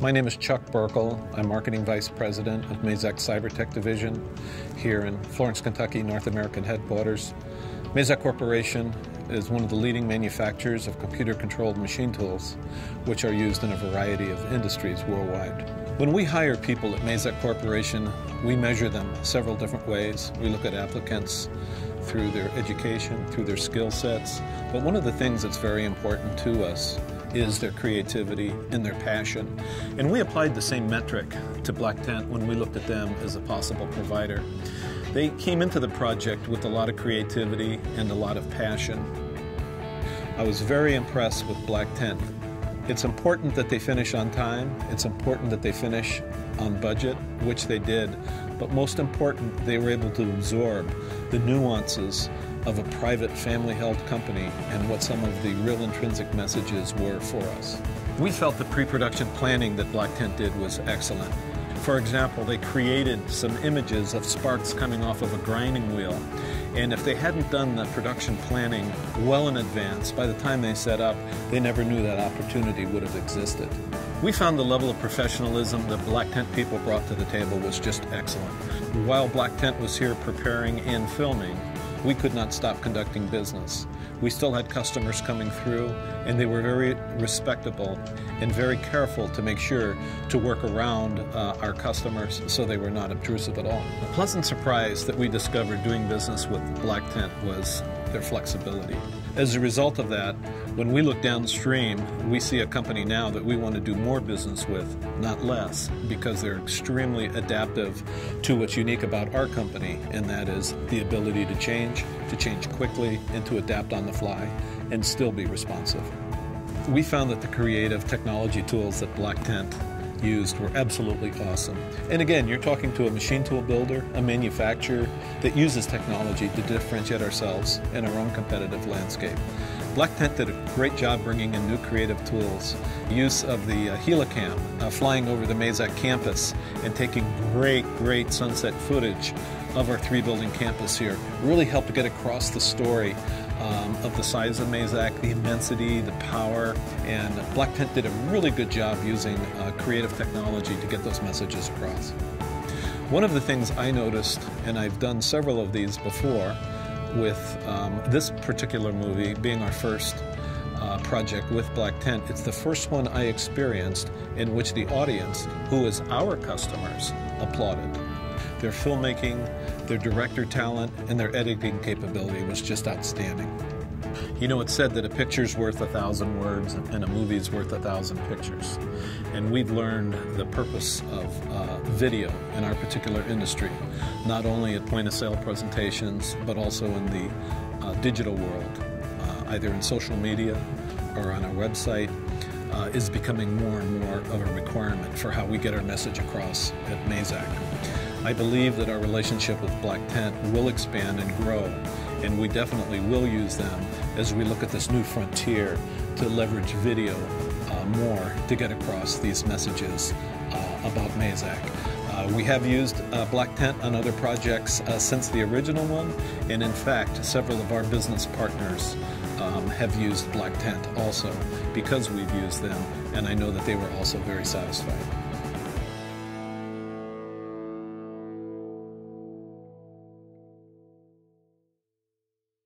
My name is Chuck Burkle. I'm Marketing Vice President of Mazak Cybertech Division here in Florence, Kentucky, North American headquarters. Mazak Corporation is one of the leading manufacturers of computer-controlled machine tools, which are used in a variety of industries worldwide. When we hire people at Mazak Corporation, we measure them several different ways. We look at applicants through their education, through their skill sets, but one of the things that's very important to us is their creativity and their passion. And we applied the same metric to Black Tent when we looked at them as a possible provider. They came into the project with a lot of creativity and a lot of passion. I was very impressed with Black Tent. It's important that they finish on time. It's important that they finish on budget, which they did. But most important, they were able to absorb the nuances of a private family held company and what some of the real intrinsic messages were for us. We felt the pre production planning that Black Tent did was excellent. For example, they created some images of sparks coming off of a grinding wheel. And if they hadn't done the production planning well in advance, by the time they set up, they never knew that opportunity would have existed. We found the level of professionalism that Black Tent people brought to the table was just excellent. While Black Tent was here preparing and filming, we could not stop conducting business. We still had customers coming through, and they were very respectable and very careful to make sure to work around uh, our customers so they were not obtrusive at all. A pleasant surprise that we discovered doing business with Black Tent was their flexibility. As a result of that, when we look downstream, we see a company now that we want to do more business with, not less, because they're extremely adaptive to what's unique about our company, and that is the ability to change, to change quickly, and to adapt on the fly, and still be responsive. We found that the creative technology tools that Black Tent used were absolutely awesome. And again, you're talking to a machine tool builder, a manufacturer that uses technology to differentiate ourselves in our own competitive landscape. Black Tent did a great job bringing in new creative tools. Use of the uh, Helicam, uh, flying over the Mazak campus and taking great, great sunset footage of our three building campus here really helped get across the story um, of the size of Mazak, the immensity, the power, and Black Tent did a really good job using uh, creative technology to get those messages across. One of the things I noticed, and I've done several of these before, with um, this particular movie being our first uh, project with Black Tent, it's the first one I experienced in which the audience, who is our customers, applauded. Their filmmaking, their director talent, and their editing capability was just outstanding. You know, it's said that a picture's worth a thousand words and a movie's worth a thousand pictures. And we've learned the purpose of uh, video in our particular industry, not only at point of sale presentations, but also in the uh, digital world, uh, either in social media or on our website. Uh, is becoming more and more of a requirement for how we get our message across at Mazak. I believe that our relationship with Black Tent will expand and grow, and we definitely will use them as we look at this new frontier to leverage video uh, more to get across these messages Mazak. Uh, we have used uh, Black Tent on other projects uh, since the original one, and in fact, several of our business partners um, have used Black Tent also because we've used them, and I know that they were also very satisfied.